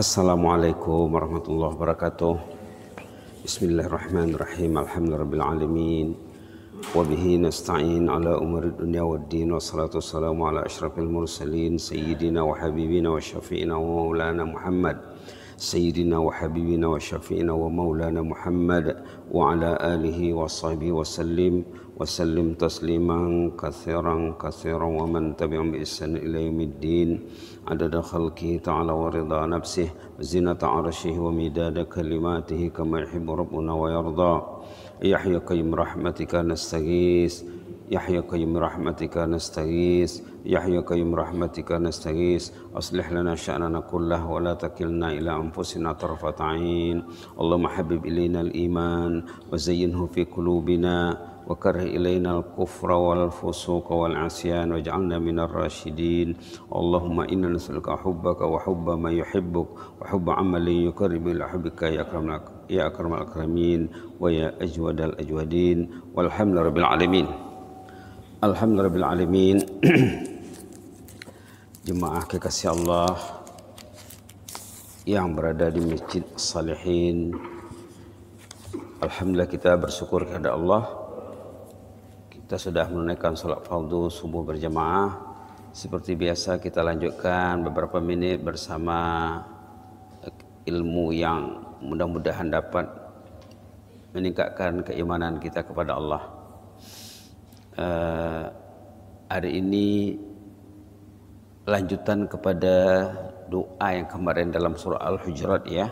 Assalamualaikum warahmatullahi wabarakatuh. Bismillahirrahmanirrahim. Alhamdulillahirabbil alamin. Wa bihi ala umuri dunya waddin wassalatu wassalamu ala asyrafil mursalin sayyidina wa habibina wa syafi'ina wa maulana Muhammad. سيدنا وحبيبنا وشفينا ومولانا محمد وعلى آله وصحبه وسلم وسلم تسليما كثيرا كثيرا ومن تبعهم بإحسان إلى يوم الدين. عدد خلقه تعالى ورضا نفسه وزنة عرشه ومداد كلماته كما يحب ربنا ويرضى. يحيى قيم رحمتك نستغيث. يحيى قيوم رحمتك نستغيث يحيى قيوم رحمتك نستغيث. أصلح لنا شأننا كله ولا تكلنا إلى أنفسنا طرفة عين. اللهم حبب إلينا الإيمان وزينه في قلوبنا وكره إلينا الكفر والفسوق والعصيان واجعلنا من الراشدين. اللهم إنا نسألك حبك وحب من يحبك وحب عمل يقرب إلى حبك يا أكرم يا أكرم الأكرمين ويا أجود الأجودين. والحمد لله رب العالمين. Alhamdulillahirrahmanirrahim Jemaah kekasih Allah Yang berada di Masjid Salihin Alhamdulillah kita bersyukur kepada Allah. Kita sudah menunaikan salat fardu subuh berjamaah Seperti biasa kita lanjutkan beberapa menit bersama ilmu yang mudah-mudahan dapat meningkatkan keimanan kita kepada Allah uh, hari ini lanjutan kepada doa yang kemarin dalam surah Al-Hujurat ya.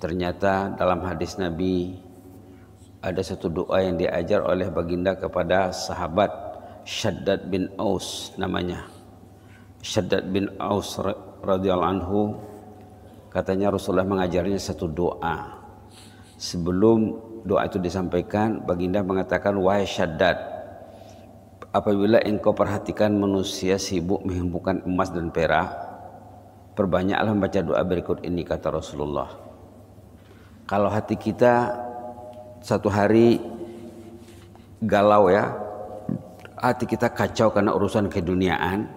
Ternyata dalam hadis Nabi ada satu doa yang diajar oleh baginda kepada sahabat Shaddad bin Aus namanya. Shaddad bin Aus radhiyallahu anhu katanya Rasulullah mengajarnya satu doa. Sebelum doa itu disampaikan, baginda mengatakan wahai Shaddad, apabila engkau perhatikan manusia sibuk menghimpunkan emas dan perak, perbanyaklah membaca doa berikut ini kata Rasulullah. Kalau hati kita satu hari galau ya, hati kita kacau karena urusan keduniaan.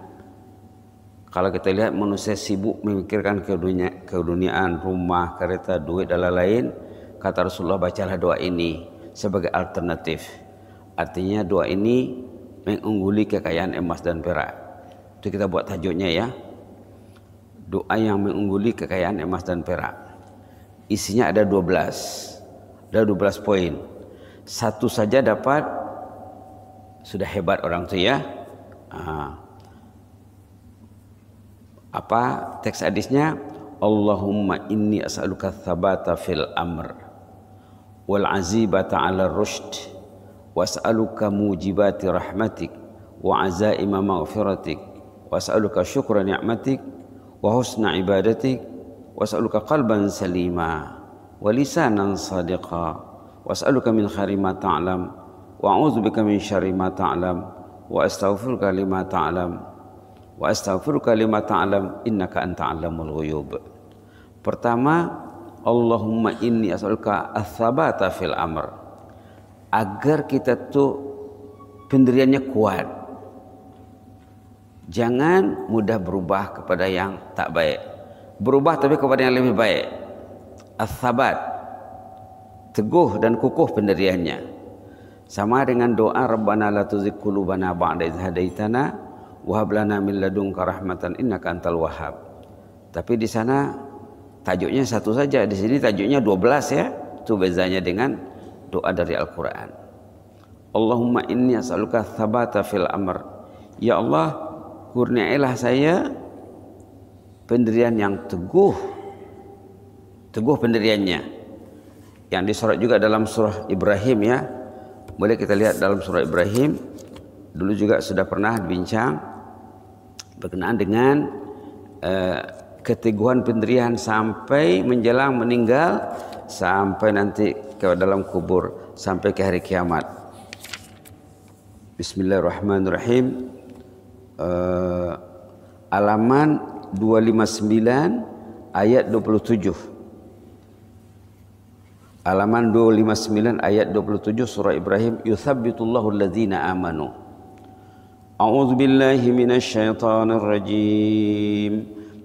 Kalau kita lihat manusia sibuk memikirkan kedunia, keduniaan, rumah, kereta, duit dan lain-lain, kata Rasulullah bacalah doa ini sebagai alternatif. Artinya doa ini mengungguli kekayaan emas dan perak. Itu kita buat tajuknya ya. Doa yang mengungguli kekayaan emas dan perak. Isinya ada 12. Ada 12 poin. Satu saja dapat sudah hebat orang itu ya. Apa teks hadisnya? Allahumma inni as'aluka thabata fil amr wal azibata ala rushd was'aluka mujibati rahmatik wa azaima maghfiratik was'aluka syukra ni'matik wa husna ibadatik was'aluka qalban salima wa lisanan sadiqa was'aluka min khairi ma ta'lam wa a'udzubika min syarri ma ta'lam wa astaghfiruka lima ta'lam wa astaghfiruka lima ta'lam innaka anta alamul ghuyub pertama Allahumma inni as'aluka ats-tsabata fil amr agar kita tuh pendiriannya kuat. Jangan mudah berubah kepada yang tak baik. Berubah tapi kepada yang lebih baik. As-sabat. Teguh dan kukuh pendiriannya. Sama dengan doa Rabbana la tuzigh qulubana ba'da idh hadaitana wa hab lana min ladunka rahmatan innaka antal wahhab. Tapi di sana tajuknya satu saja, di sini tajuknya 12 ya. Itu bezanya dengan doa dari Al-Quran. Allahumma inni as'aluka thabata fil amr. Ya Allah, kurniailah saya pendirian yang teguh. Teguh pendiriannya. Yang disorot juga dalam surah Ibrahim ya. Boleh kita lihat dalam surah Ibrahim. Dulu juga sudah pernah dibincang berkenaan dengan uh, keteguhan pendirian sampai menjelang meninggal sampai nanti ke dalam kubur sampai ke hari kiamat. Bismillahirrahmanirrahim. Uh, alaman 259 ayat 27. Alaman 259 ayat 27 surah Ibrahim yuthabbitullahu alladhina amanu. A'udzu billahi rajim.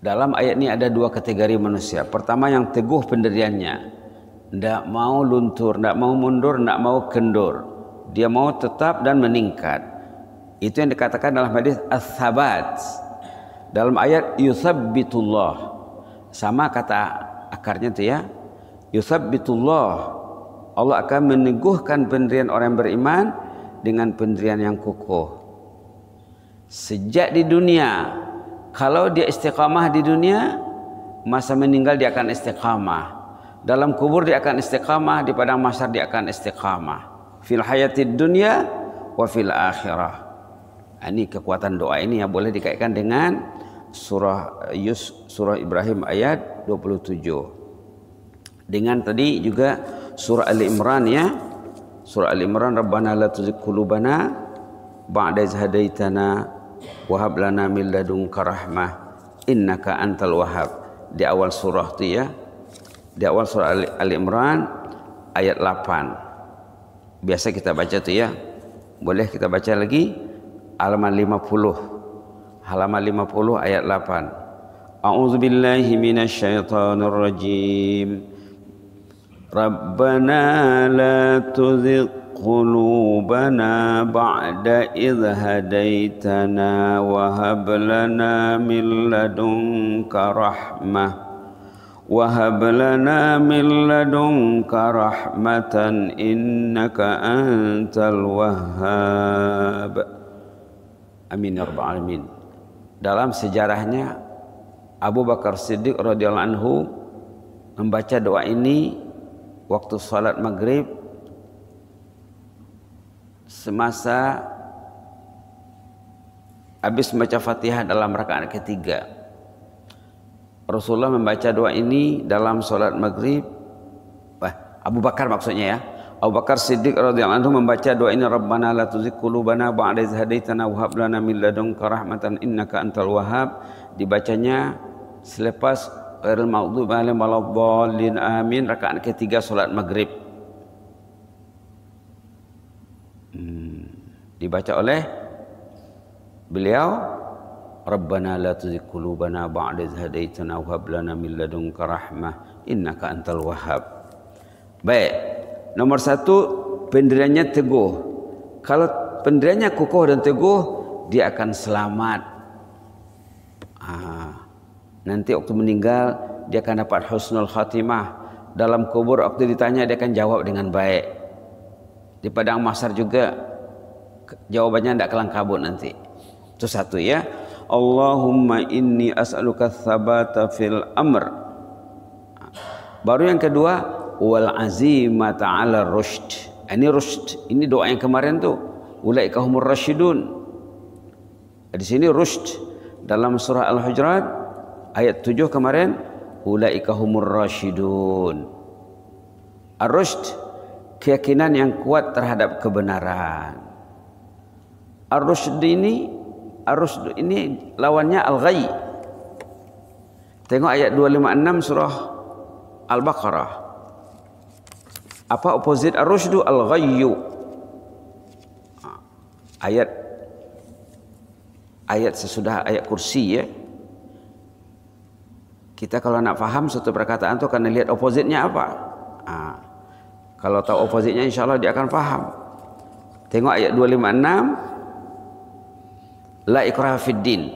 Dalam ayat ini ada dua kategori manusia. Pertama yang teguh pendiriannya. Tidak mau luntur, tidak mau mundur, tidak mau kendur. Dia mau tetap dan meningkat. Itu yang dikatakan dalam hadis as-sabat. Dalam ayat yusabbitullah. Sama kata akarnya itu ya. Yusabbitullah. Allah akan meneguhkan pendirian orang beriman dengan pendirian yang kukuh. Sejak di dunia kalau dia istiqamah di dunia, masa meninggal dia akan istiqamah. Dalam kubur dia akan istiqamah, di padang mahsyar dia akan istiqamah. Fil hayatid dunya wa fil akhirah. Ini kekuatan doa ini yang boleh dikaitkan dengan surah Yus surah Ibrahim ayat 27. Dengan tadi juga surah Ali Imran ya. Surah Ali Imran Rabbana la tuzigh qulubana ba'da idh hadaitana wahab lana min ladunka rahmah. Innaka antal wahab. Di awal surah tu ya. Di awal surah Ali Imran ayat 8 biasa kita baca tu ya. Boleh kita baca lagi? Halaman 50 halaman 50 ayat 8 A'udzu billahi minasyaitonir rajim. Rabbana la tuzigh قلوبنا بعد إذ هديتنا وهب لنا من لدنك رحمة وهب لنا من لدنك رحمة إنك أنت الوهاب Amin ya rabbal alamin. Dalam sejarahnya Abu Bakar Siddiq radhiyallahu anhu membaca doa ini waktu salat maghrib semasa habis membaca Fatihah dalam rakaat ketiga. Rasulullah membaca doa ini dalam solat maghrib. Wah, Abu Bakar maksudnya ya. Abu Bakar Siddiq radhiyallahu anhu membaca doa ini Rabbana la tuzigh qulubana ba'da idh hadaitana wa hab lana min ladunka rahmatan innaka antal wahhab dibacanya selepas ghairil maghdubi alaihim waladdallin amin rakaat ketiga solat maghrib dibaca oleh beliau Rabbana la tuzigh qulubana ba'da idh hadaitana wa hab lana min ladunka rahmah innaka antal wahhab. Baik. Nomor satu pendiriannya teguh. Kalau pendiriannya kokoh dan teguh, dia akan selamat. Ah, nanti waktu meninggal dia akan dapat husnul khatimah. Dalam kubur waktu ditanya dia akan jawab dengan baik. Di padang mahsyar juga jawabannya tidak kelang kabut nanti. Itu satu ya. Allahumma inni as'aluka thabata fil amr. Baru yang kedua wal azimata 'ala rushd. Ini rushd. Ini doa yang kemarin tuh. Ulaika humur rasyidun. Di sini rushd dalam surah Al-Hujurat ayat 7 kemarin ulaika humur rasyidun. Ar-rushd keyakinan yang kuat terhadap kebenaran. Ar-Rushd ini Ar-Rushd ini lawannya Al-Ghayy. Tengok ayat 256 surah Al-Baqarah. Apa opposite Ar-Rushd Al-Ghayy. Ayat ayat sesudah ayat kursi ya. Kita kalau nak faham satu perkataan tu akan lihat opposite-nya apa. Ha. Kalau tahu opposite-nya insya Allah dia akan faham. Tengok ayat 256 La ikraha fid din.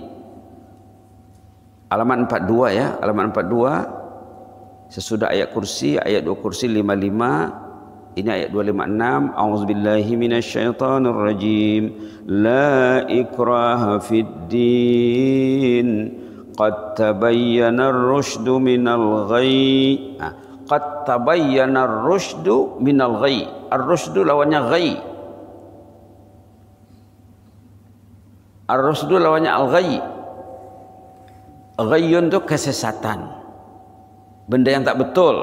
Alamat 42 ya, alamat 42 sesudah ayat kursi, ayat 2 kursi 55 ini ayat 256 A'udzubillahi minasyaitonir rajim La ikraha fid din. Qad tabayyana ar-rusydu minal ghayy Qad tabayyana ar-rusydu minal ghayy Ar-rusydu lawannya ghayy Ar-rusdu lawannya al-ghayy. Ghayyun itu kesesatan. benda yang tak betul.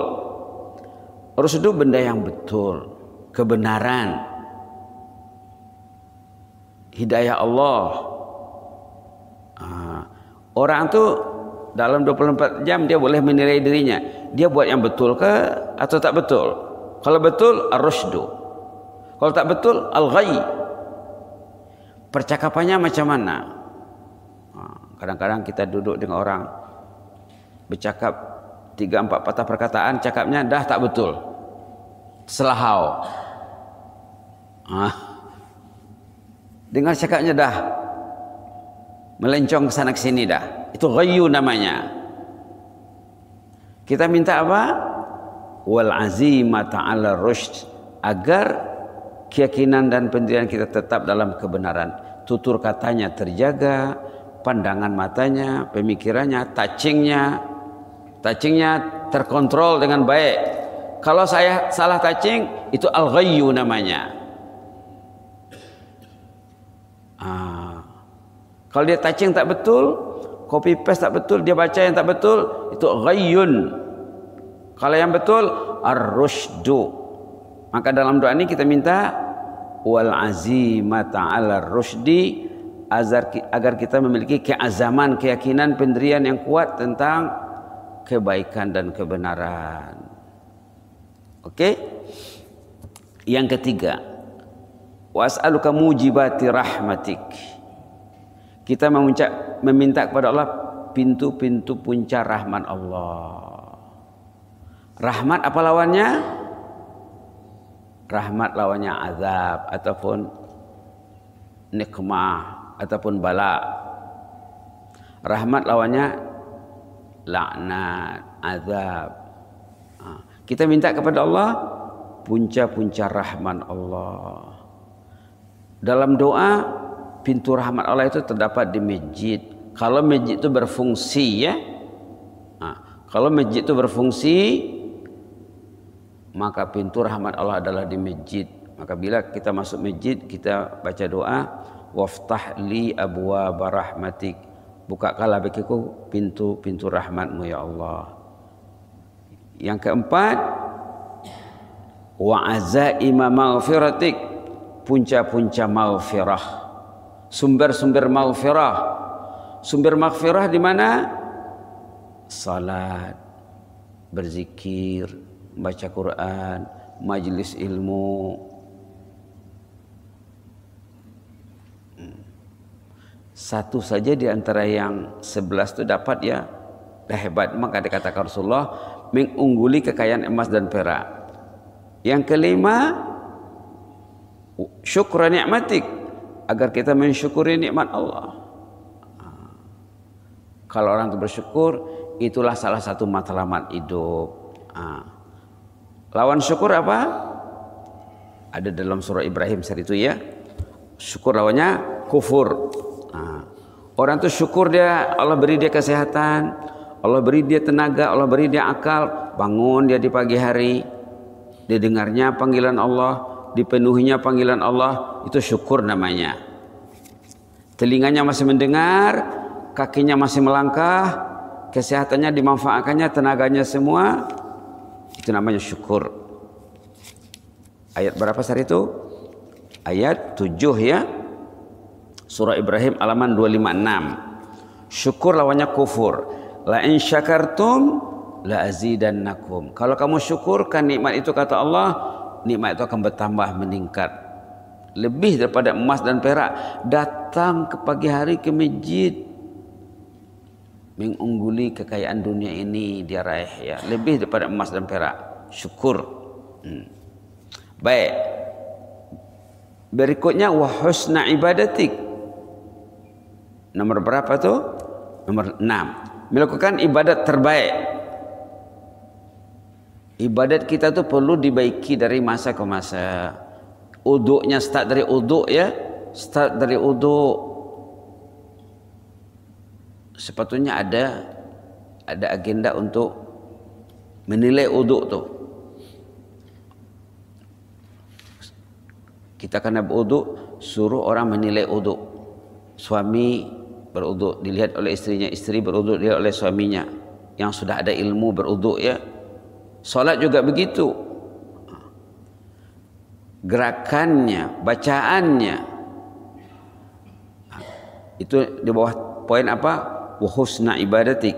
Rusdu benda yang betul, kebenaran. Hidayah Allah. Ah, orang tu dalam 24 jam dia boleh menilai dirinya. Dia buat yang betul ke atau tak betul? Kalau betul ar-rusydu. Kalau tak betul al-ghayy. Percakapannya macam mana? Ah, kadang-kadang kita duduk dengan orang bercakap tiga empat patah perkataan cakapnya dah tak betul. Selahau. Ah. Dengar cakapnya dah melencong ke sana ke sini dah. Itu ghayyu namanya. Kita minta apa? Wal azimata 'ala rushd agar keyakinan dan pendirian kita tetap dalam kebenaran. Tutur katanya terjaga, pandangan matanya, pemikirannya, touchingnya, touchingnya terkontrol dengan baik. Kalau saya salah touching, itu al-ghayyu namanya. Ah. Kalau dia touching tak betul, copy paste tak betul dia baca yang tak betul itu ghayyun kalau yang betul ar-rusydu maka dalam doa ini kita minta wal azimata ala rusdi agar kita memiliki keazaman keyakinan pendirian yang kuat tentang kebaikan dan kebenaran oke okay? yang ketiga was'aluka mujibati rahmatik kita meminta kepada Allah pintu-pintu punca rahmat Allah. Rahmat apa lawannya? Rahmat lawannya azab ataupun nikmah ataupun bala. Rahmat lawannya laknat, azab. Kita minta kepada Allah punca-punca rahmat Allah. Dalam doa pintu rahmat Allah itu terdapat di masjid. Kalau masjid itu berfungsi ya, kalau masjid itu berfungsi, maka pintu rahmat Allah adalah di masjid. Maka bila kita masuk masjid, kita baca doa, waftah li abwa barahmatik. Bukakanlah bagiku pintu-pintu rahmatmu ya Allah. Yang keempat, wa azaima maghfiratik. Punca-punca maghfirah sumber-sumber maghfirah. Sumber maghfirah di mana? Salat, berzikir, baca Quran, majlis ilmu. Satu saja di antara yang sebelas itu dapat ya dah hebat. Maka dikatakan Rasulullah mengungguli kekayaan emas dan perak. Yang kelima syukur nikmatik agar kita mensyukuri nikmat Allah. Kalau orang itu bersyukur, itulah salah satu matlamat hidup. Lawan syukur apa? Ada dalam surah Ibrahim saat itu ya. Syukur lawannya kufur. Orang itu syukur dia Allah beri dia kesehatan, Allah beri dia tenaga, Allah beri dia akal, bangun dia di pagi hari, didengarnya panggilan Allah, dipenuhinya panggilan Allah itu syukur namanya telinganya masih mendengar kakinya masih melangkah kesehatannya dimanfaatkannya tenaganya semua itu namanya syukur. Ayat berapa saat itu? Ayat 7 ya. Surah Ibrahim halaman 256 syukur lawannya kufur. La in syakartum la azidannakum. Kalau kamu syukurkan nikmat itu kata Allah nikmat itu akan bertambah meningkat. Lebih daripada emas dan perak. Datang ke pagi hari ke masjid mengungguli kekayaan dunia ini dia raih ya lebih daripada emas dan perak syukur hmm. baik berikutnya wa husna ibadatik nomor berapa tu nomor enam melakukan ibadat terbaik Ibadat kita tu perlu dibaiki dari masa ke masa. Uduknya start dari uduk ya. Start dari uduk. Sepatutnya ada ada agenda untuk menilai uduk tu. Kita kena beruduk, suruh orang menilai uduk. Suami beruduk dilihat oleh istrinya, istri beruduk dilihat oleh suaminya. yang sudah ada ilmu beruduk ya. Salat juga begitu. Gerakannya, bacaannya. Itu di bawah poin apa? Wa husna ibadatik.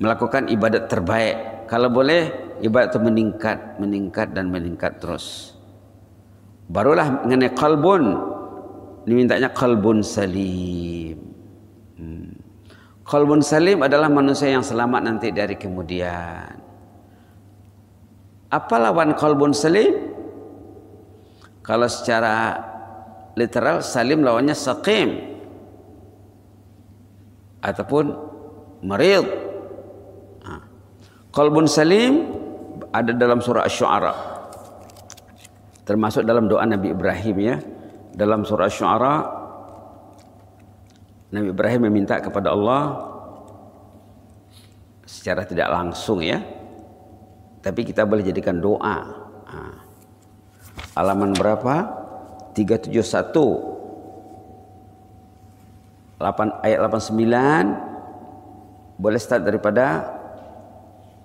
Melakukan ibadat terbaik. Kalau boleh ibadat itu meningkat, meningkat dan meningkat terus. Barulah mengenai kalbun. Ini mintanya kalbun salim. Hmm. Kalbun salim adalah manusia yang selamat nanti dari kemudian. Apa lawan kalbun salim? Kalau secara literal salim lawannya saqim ataupun marid. Qalbun salim ada dalam surah Asy-Syu'ara. Termasuk dalam doa Nabi Ibrahim ya. Dalam surah Asy-Syu'ara Nabi Ibrahim meminta kepada Allah secara tidak langsung ya. Tapi kita boleh jadikan doa. Halaman berapa? 371 8 ayat 89 boleh start daripada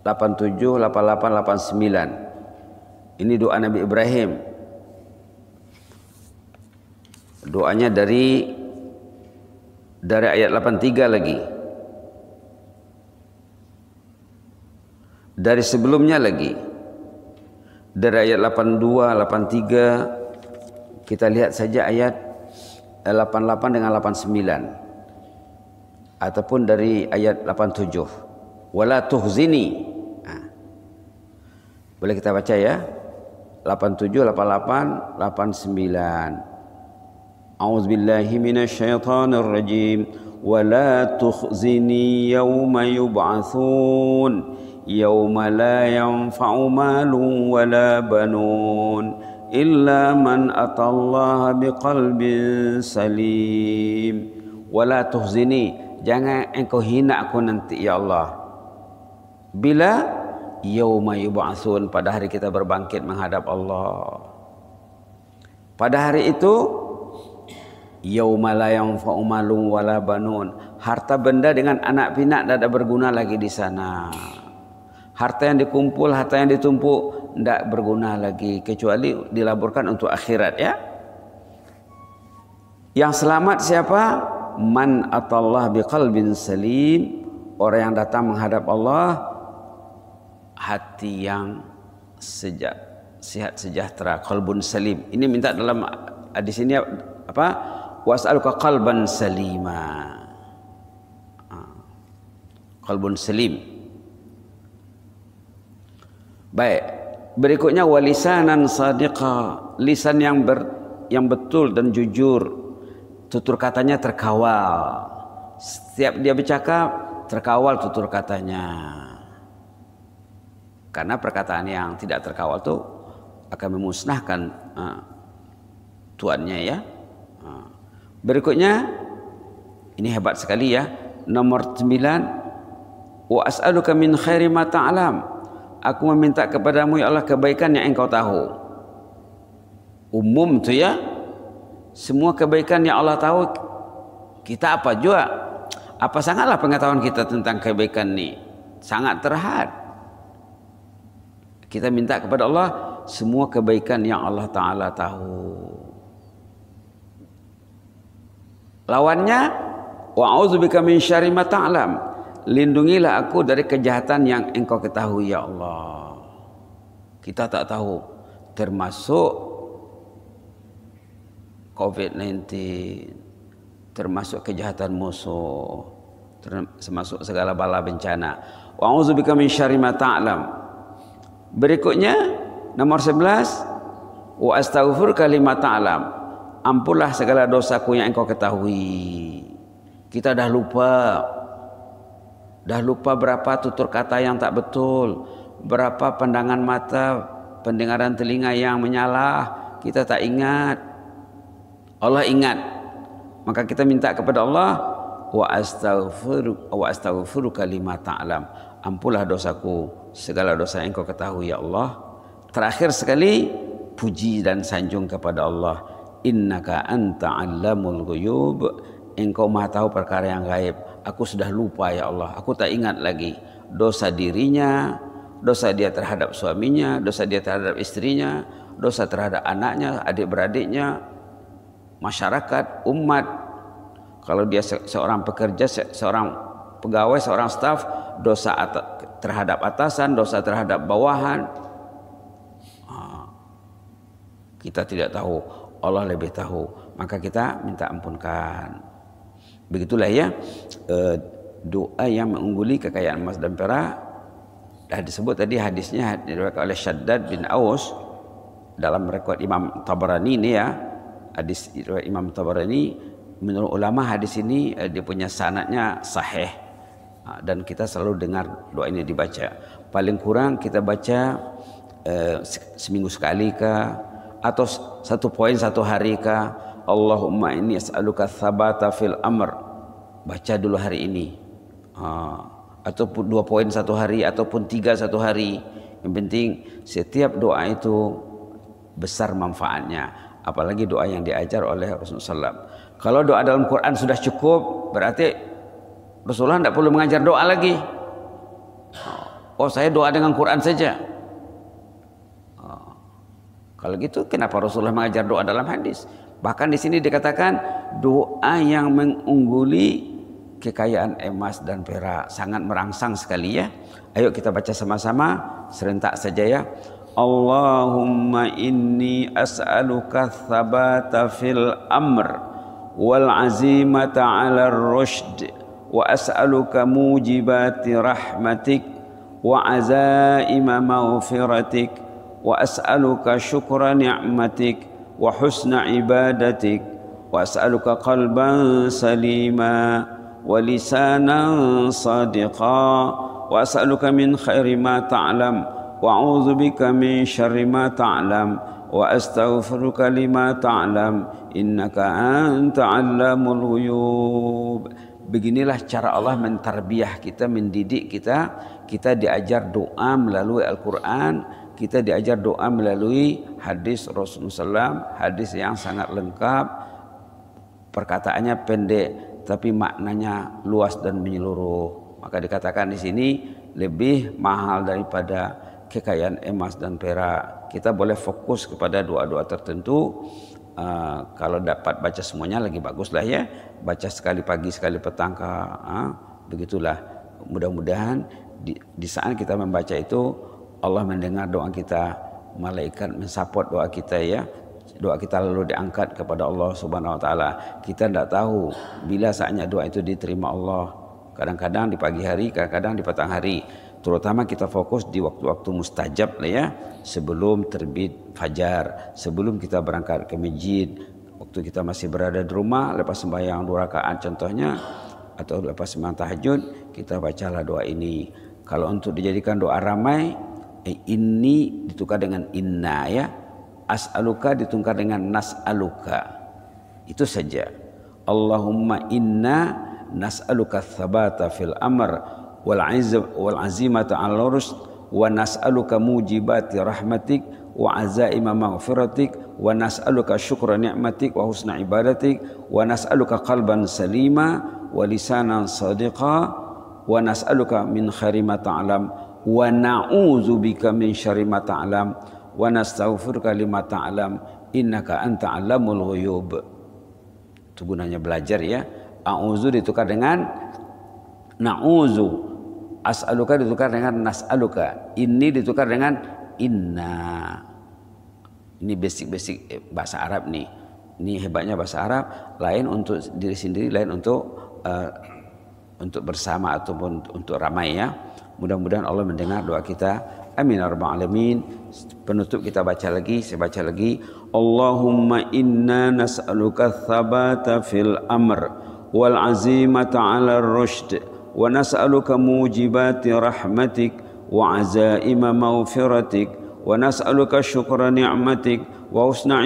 87 88 89 ini doa Nabi Ibrahim. Doanya dari dari ayat 83 lagi. Dari sebelumnya lagi. Dari ayat 82 83 kita lihat saja ayat 88 dengan 89 ataupun dari ayat 87 wala tuhzini. Ha. Boleh kita baca ya? 87 88 89 auzubillahi minasyaitonirrajim. Wala tuhzini yauma yub'atsun yauma la yanfa'u malun wala banun. Illa man atallaha biqalbin salim. Wala tuhzini. Jangan engkau hina aku nanti ya Allah. Bila yauma yub'atsun pada hari kita berbangkit menghadap Allah. Pada hari itu yauma la yanfa'u malun wala banun. Harta benda dengan anak pinak tidak ada berguna lagi di sana. Harta yang dikumpul, harta yang ditumpuk tidak berguna lagi kecuali dilaburkan untuk akhirat ya. Yang selamat siapa? Man atallah biqalbin salim. Orang yang datang menghadap Allah hati yang sejak sehat sejahtera qalbun salim. Ini minta dalam di sini apa? Was'aluka qalban salima. Qalbun salim. Baik berikutnya walisanan sadiqa. Lisan yang ber, yang betul dan jujur tutur katanya terkawal. Setiap dia bercakap terkawal tutur katanya. Karena perkataan yang tidak terkawal itu akan memusnahkan uh, tuannya ya. Uh. Berikutnya ini hebat sekali ya. Nomor 9 wa as'aluka min khairi ma ta'lam. Aku meminta kepadamu ya Allah kebaikan yang engkau tahu. Umum tu ya semua kebaikan yang Allah tahu kita apa juga? Apa sangatlah pengetahuan kita tentang kebaikan ini sangat terhad. Kita minta kepada Allah semua kebaikan yang Allah Ta'ala tahu. Lawannya wa'udzubika min syari ma ta'lam. Lindungilah aku dari kejahatan yang engkau ketahui ya Allah. Kita tak tahu termasuk COVID-19 termasuk kejahatan musuh termasuk segala bala bencana. Wa a'udzubika min syarri ma ta'lam. Berikutnya nomor 11 wa astaghfir kalimat ta'lam. Ampunlah segala dosaku yang engkau ketahui. Kita dah lupa. Dah lupa berapa tutur kata yang tak betul. Berapa pandangan mata pendengaran telinga yang menyalah. Kita tak ingat Allah ingat. Maka kita minta kepada Allah wa astaghfiru wa astaghfiru kalimat ta'lam. Dosaku segala dosa yang kau ketahui ya Allah. Terakhir sekali puji dan sanjung kepada Allah. Innaka anta allamul ghuyub. Engkau maha tahu perkara yang gaib. Aku sudah lupa ya Allah, aku tak ingat lagi dosa dirinya, dosa dia terhadap suaminya, dosa dia terhadap istrinya, dosa terhadap anaknya, adik-beradiknya, masyarakat, umat. Kalau dia seorang pekerja, seorang pegawai, seorang staf, dosa terhadap atasan, dosa terhadap bawahan. Ah, kita tidak tahu, Allah lebih tahu. Maka kita minta ampunkan. Begitulah ya eh, doa yang mengungguli kekayaan emas dan perak. Dah disebut tadi hadisnya diriwayatkan oleh Syaddad bin Aus dalam rekod Imam Tabarani ini ya. Hadis Imam Tabarani menurut ulama hadis ini eh, dia punya sanatnya sahih dan kita selalu dengar doa ini dibaca. Paling kurang kita baca eh, seminggu sekali kah atau satu poin satu hari kah Allahumma inni as'aluka thabata fil amr. Baca dulu hari ini. Ataupun dua poin satu hari ataupun tiga satu hari. Yang penting setiap doa itu besar manfaatnya. Apalagi doa yang diajar oleh Rasulullah SAW. Kalau doa dalam Quran sudah cukup, berarti Rasulullah tidak perlu mengajar doa lagi. Oh saya doa dengan Quran saja. Kalau gitu kenapa Rasulullah mengajar doa dalam hadis? Bahkan di sini dikatakan doa yang mengungguli kekayaan emas dan perak sangat merangsang sekali ya. Ayo kita baca sama-sama serentak saja ya. اللهم إني أسألك الثبات في الأمر والعزيمة على الرشد وأسألك موجبات رحمتك وعزائم مغفرتك وأسألك شكر نعمتك وحسن عبادتك وأسألك قلبا سليما ولسانا صادقا وأسألك من خير ما تعلم واعوذ بك من شر ما تعلم واستغفرك لما تعلم انك انت علام الغيوب Beginilah cara Allah mentarbiah kita, mendidik kita. Kita diajar doa melalui Al-Quran kita diajar doa melalui hadis Rasulullah SAW, hadis yang sangat lengkap, perkataannya pendek tapi maknanya luas dan menyeluruh. Maka dikatakan di sini lebih mahal daripada kekayaan emas dan perak. Kita boleh fokus kepada doa-doa tertentu. Uh, kalau dapat baca semuanya lagi bagus lah ya. Baca sekali pagi sekali petang uh, begitulah. Mudah-mudahan di, di saat kita membaca itu Allah mendengar doa kita, malaikat mensupport doa kita ya. Doa kita lalu diangkat kepada Allah Subhanahu wa taala. Kita tidak tahu bila saatnya doa itu diterima Allah. Kadang-kadang di pagi hari, kadang-kadang di petang hari. Terutama kita fokus di waktu-waktu mustajab lah ya. Sebelum terbit fajar, sebelum kita berangkat ke masjid, waktu kita masih berada di rumah lepas sembahyang dua rakaat contohnya atau lepas sembahyang tahajud, kita bacalah doa ini. Kalau untuk dijadikan doa ramai, eh, ini ditukar dengan inna ya as'aluka ditukar dengan nas'aluka itu saja Allahumma inna nas'aluka thabata fil amr wal azim wal azimata al rusd wa nas'aluka mujibati rahmatik wa azaima maghfiratik wa nas'aluka syukra ni'matik wa husna ibadatik wa nas'aluka qalban salima wa lisanan sadiqa wa nas'aluka min khairi ma ta'lam wa na'udzu bika min syarri ma ta'lam wa nastaghfiruka lima ta'lam innaka anta alamul ghuyub. Itu gunanya belajar ya. A'udzu ditukar dengan na'udzu as'aluka ditukar dengan nas'aluka ini ditukar dengan inna ini basic-basic eh, bahasa Arab nih ini hebatnya bahasa Arab lain untuk diri sendiri lain untuk uh, untuk bersama ataupun untuk ramai ya Mudah-mudahan Allah mendengar doa kita. Amin ya rabbal alamin. Penutup kita baca lagi, saya baca lagi. Allahumma inna nas'aluka thabata fil amr wal azimata 'ala ar-rushd wa nas'aluka mujibati rahmatik wa azaima maghfiratik wa nas'aluka syukra ni'matik wa husna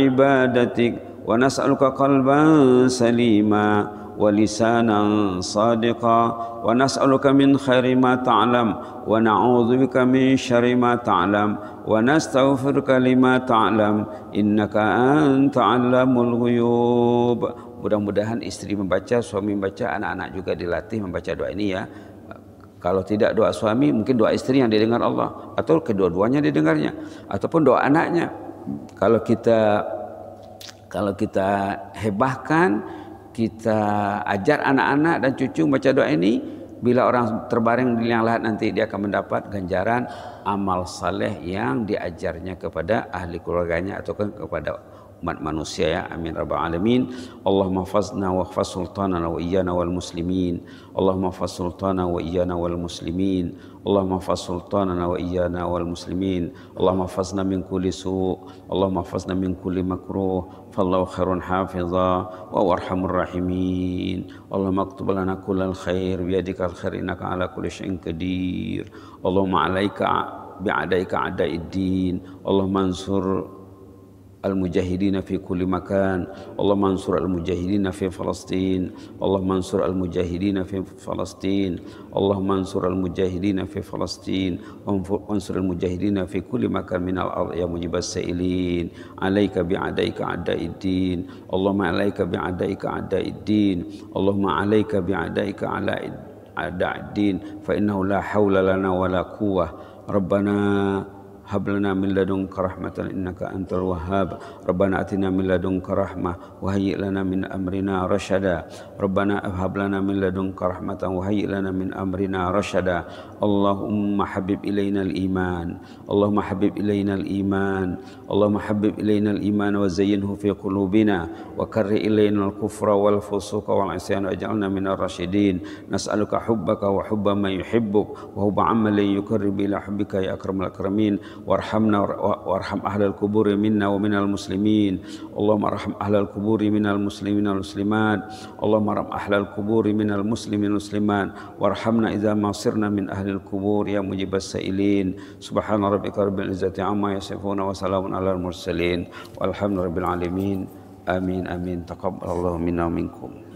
ibadatik wa nas'aluka qalban salima ولسانا صادقا ونسألك من خير ما تعلم ونعوذ بك من شر ما تعلم ونستغفرك لما تعلم إنك أنت علام الغيوب Mudah-mudahan istri membaca, suami membaca, anak-anak juga dilatih membaca doa ini ya. Kalau tidak doa suami, mungkin doa istri yang didengar Allah atau kedua-duanya didengarnya ataupun doa anaknya. Kalau kita kalau kita hebahkan, kita ajar anak-anak dan cucu baca doa ini, bila orang terbaring di liang lahat nanti dia akan mendapat ganjaran amal saleh yang diajarnya kepada ahli keluarganya atau kepada umat manusia ya amin rabbal alamin Allahumma fazna wa khfaz sultanana wa iyyana wal muslimin Allahumma faz sultana wa iyyana wal muslimin Allahumma faz sultanana wa iyyana wal muslimin Allahumma fazna min kulli su Allahumma fazna min kulli makruh fallahu khairun hafiza wa warhamur rahimin Allahumma aktub lana kullal khair biyadikal khair innaka ala kulli syai'in qadir Allahumma alaika bi'adaika a'da'id din Allahumma ansur المجاهدين في كل مكان اللهم انصر المجاهدين في فلسطين اللهم انصر المجاهدين في فلسطين اللهم انصر المجاهدين في فلسطين وانصر المجاهدين في كل مكان من الارض يا مجيب السائلين عليك بعديك اعداء الدين اللهم عليك بعديك اعداء الدين اللهم عليك بعديك على اعداء الدين فانه لا حول لنا ولا قوه ربنا هب لنا من لدنك رحمة إنك أنت الوهاب. ربنا أتنا من لدنك رحمة وهيئ لنا من أمرنا رشدا. ربنا هب لنا من لدنك رحمة وهيئ لنا من أمرنا رشدا. اللهم حبب إلينا الإيمان. اللهم حبب إلينا الإيمان. اللهم حبب إلينا الإيمان وزينه في قلوبنا. وكره إلينا الكفر والفسوق والعصيان واجعلنا من الراشدين. نسألك حبك وحب من يحبك وهو عمل يقرب إلى حبك يا أكرم الأكرمين. warhamna warham ahlal kuburi minna wa minal muslimin. Allahumma arham ahlal kuburi minal muslimin wal muslimat. Allahumma arham ahlal kuburi minal muslimin muslimat. Warhamna idza masirna min ahlil kubur ya mujibas sailin. Subhana rabbika rabbil ya amma yasifuna wa salamun alal mursalin. Walhamdulillahi rabbil alamin. Amin amin. Taqabbalallahu minna minkum.